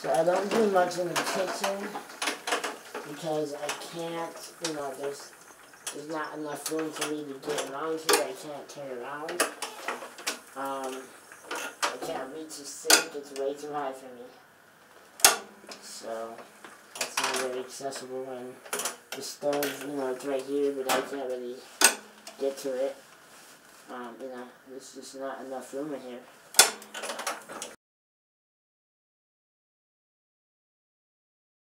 So I don't do much in the kitchen because I can't, you know, there's there's not enough room for me to get around here. I can't turn around. Um, I can't reach the sink. It's way too high for me. So that's not very accessible. And the stove, you know, it's right here, but I can't really get to it. Um, you know, there's just not enough room in here.